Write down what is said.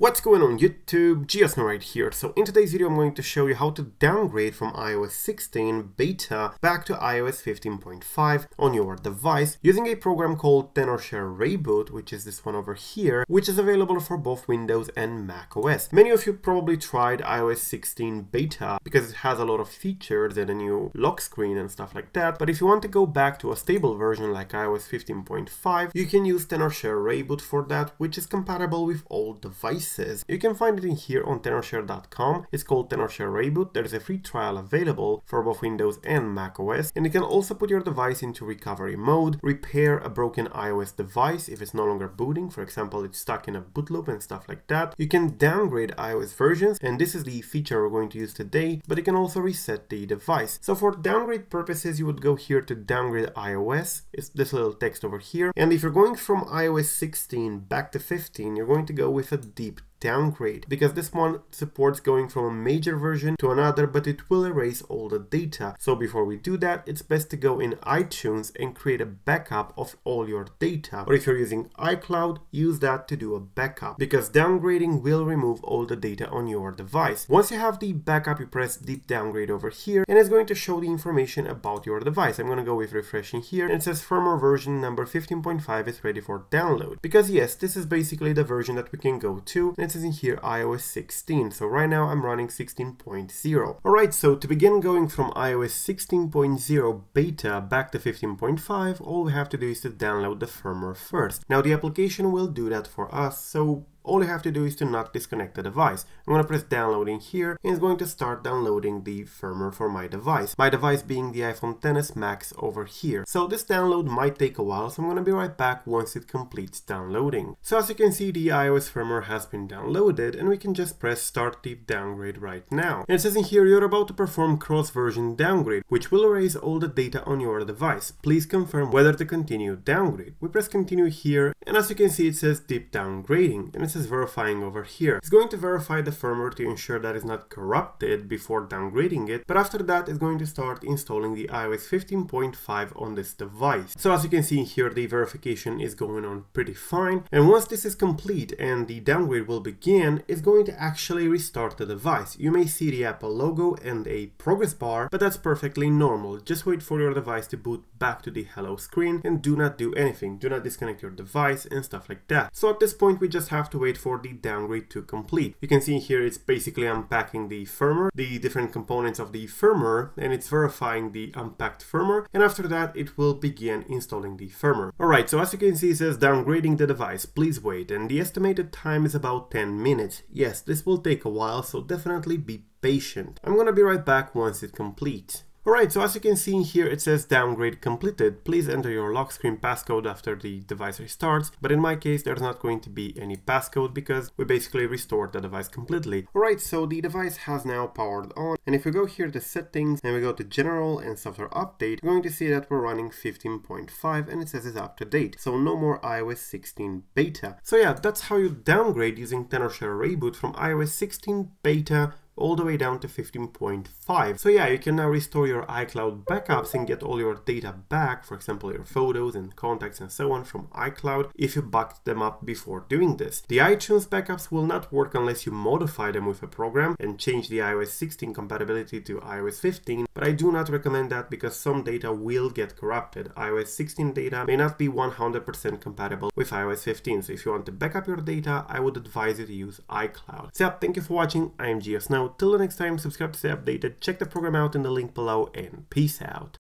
What's going on YouTube? GeoSnow right here. So in today's video I'm going to show you how to downgrade from iOS 16 beta back to iOS 15.5 on your device using a program called Tenorshare ReiBoot, which is this one over here, which is available for both Windows and Mac OS. Many of you probably tried iOS 16 beta because it has a lot of features and a new lock screen and stuff like that, but if you want to go back to a stable version like iOS 15.5, you can use Tenorshare ReiBoot for that, which is compatible with all devices You can find it in here on tenorshare.com. It's called Tenorshare ReiBoot. There's a free trial available for both Windows and Mac OS. And you can also put your device into recovery mode, repair a broken iOS device if it's no longer booting. For example, it's stuck in a boot loop and stuff like that. You can downgrade iOS versions, and this is the feature we're going to use today, but you can also reset the device. So for downgrade purposes, you would go here to downgrade iOS. It's this little text over here. And if you're going from iOS 16 back to 15, you're going to go with a deep deep downgrade because this one supports going from a major version to another but it will erase all the data. So before we do that it's best to go in iTunes and create a backup of all your data. Or if you're using iCloud use that to do a backup because downgrading will remove all the data on your device. Once you have the backup you press deep downgrade over here and it's going to show the information about your device. I'm going to go with refreshing here and it says firmware version number 15.5 is ready for download. Because yes this is basically the version that we can go to and says in here iOS 16. So right now I'm running 16.0. Alright, so to begin going from iOS 16.0 beta back to 15.5, all we have to do is to download the firmware first. Now the application will do that for us, so all you have to do is to not disconnect the device. I'm going to press downloading here and it's going to start downloading the firmware for my device. My device being the iPhone XS Max over here. So this download might take a while so I'm going to be right back once it completes downloading. So as you can see the iOS firmware has been downloaded and we can just press start deep downgrade right now. And it says in here you're about to perform cross version downgrade which will erase all the data on your device. Please confirm whether to continue downgrade. We press continue here and as you can see it says deep downgrading and it says is verifying over here. It's going to verify the firmware to ensure that it's not corrupted before downgrading it, but after that it's going to start installing the iOS 15.5 on this device. So as you can see here, the verification is going on pretty fine, and once this is complete and the downgrade will begin, it's going to actually restart the device. You may see the Apple logo and a progress bar, but that's perfectly normal. Just wait for your device to boot back to the hello screen and do not do anything. Do not disconnect your device and stuff like that. So at this point, we just have to wait for the downgrade to complete. You can see here it's basically unpacking the firmware, the different components of the firmware, and it's verifying the unpacked firmware, and after that it will begin installing the firmware. Alright, so as you can see it says downgrading the device, please wait, and the estimated time is about 10 minutes. Yes, this will take a while, so definitely be patient. I'm gonna be right back once it completes. Alright, so as you can see here, it says downgrade completed. Please enter your lock screen passcode after the device restarts, but in my case, there's not going to be any passcode because we basically restored the device completely. Alright, so the device has now powered on, and if we go here to settings and we go to general and software update, we're going to see that we're running 15.5 and it says it's up to date. So no more iOS 16 beta. So yeah, that's how you downgrade using Tenorshare ReiBoot from iOS 16 beta all the way down to 15.5. So yeah, you can now restore your iCloud backups and get all your data back, for example, your photos and contacts and so on from iCloud if you backed them up before doing this. The iTunes backups will not work unless you modify them with a program and change the iOS 16 compatibility to iOS 15, but I do not recommend that because some data will get corrupted. iOS 16 data may not be 100% compatible with iOS 15, so if you want to backup your data, I would advise you to use iCloud. So yeah, thank you for watching, I am Till the next time, subscribe to stay updated, check the program out in the link below, and peace out.